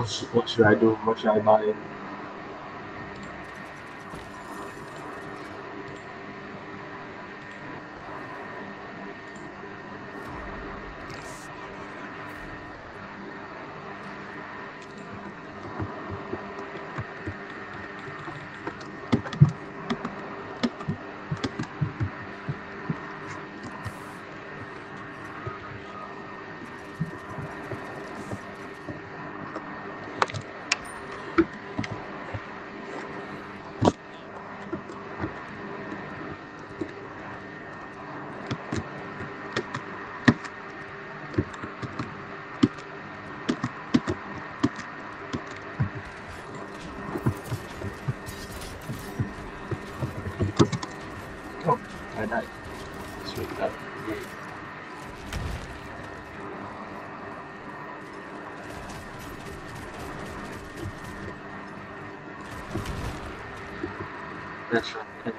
What should, I do? What should I buy? れない。仕事があったので、私は、で、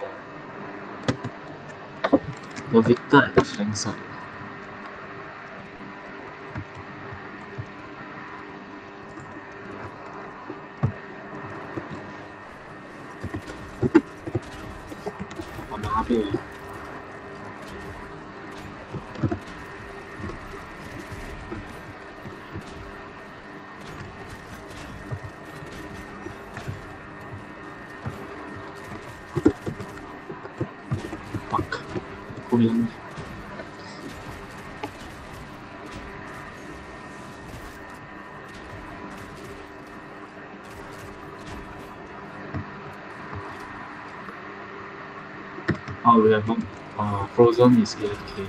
Pulling. Oh, we have. Uh, Frozen is AFK.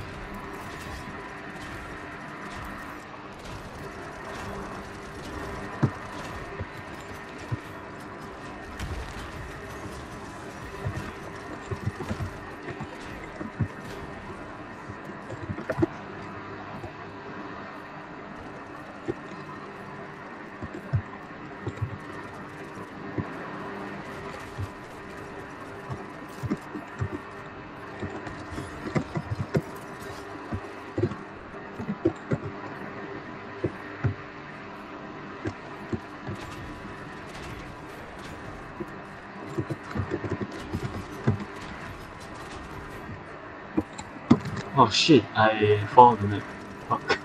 Oh shit, I fall the net. Fuck.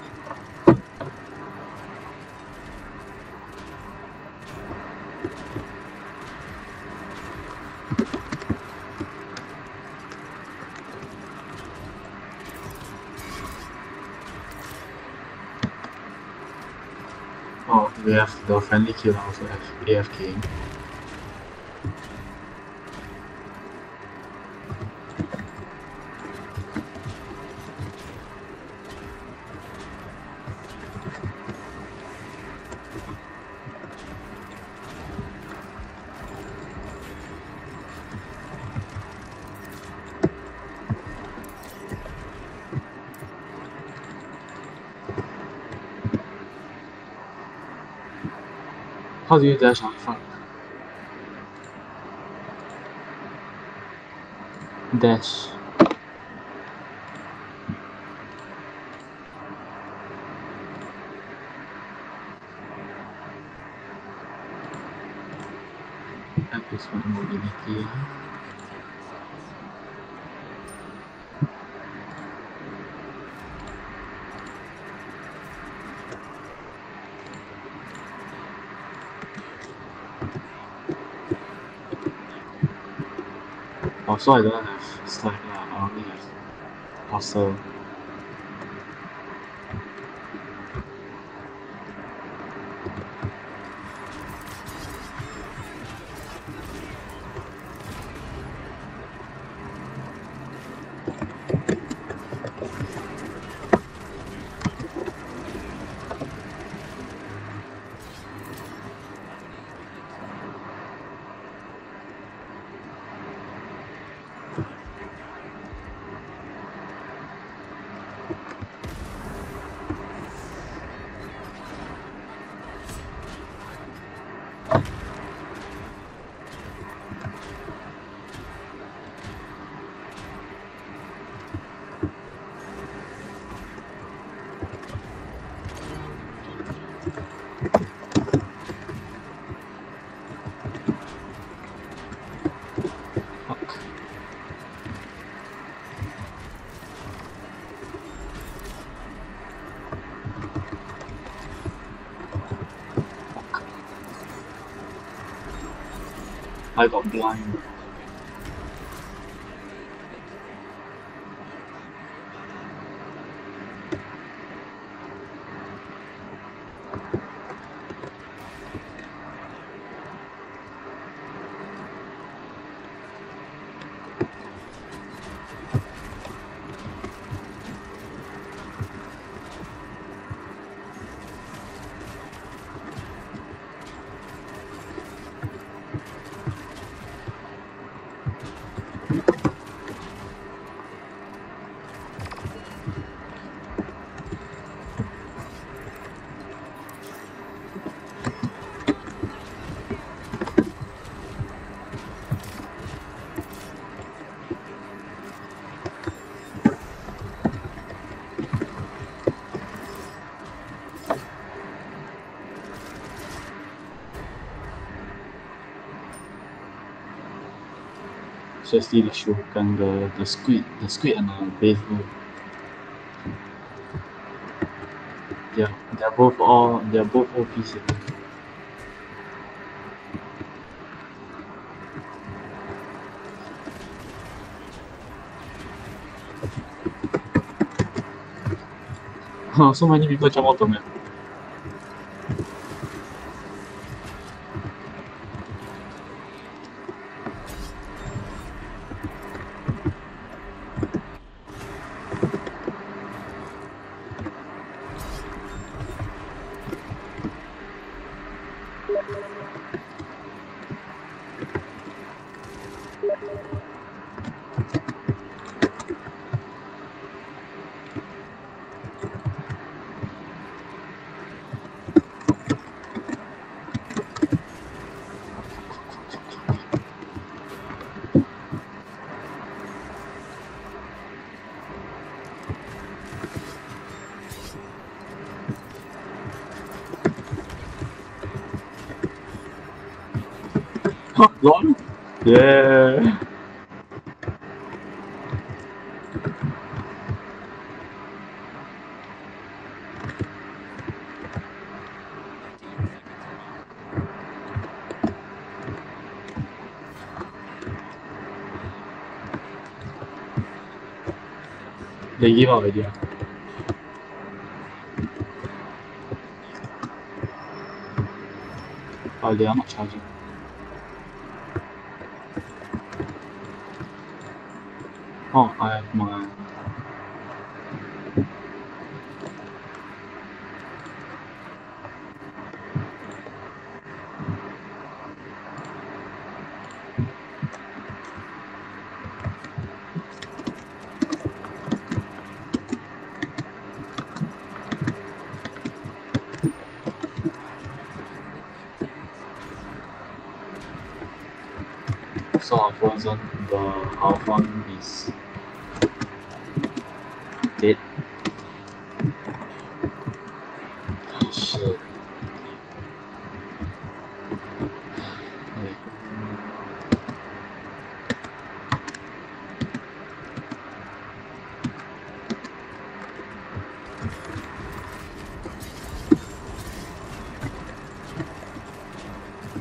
Oh, we have the friendly killer also AFK. How do you dash on front? Dash. Episode mobility. So I don't have slide lah, I only have hustle. I got blind. especially the Shokan, the, the squid, the squid and the basil. Yeah, they're both all they're both OP pieces. so many people jump out of it. fuck gone? Yeah. Degli voglia. Voglia, ma c'è Oh, I have my so I've frozen the half one is it oh shit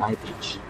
Night Beach.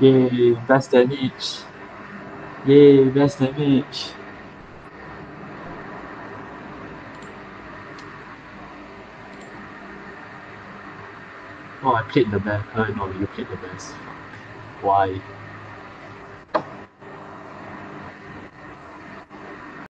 Yay, best damage. Yay, best damage. Oh, I played the best. Uh, no, you played the best. Why?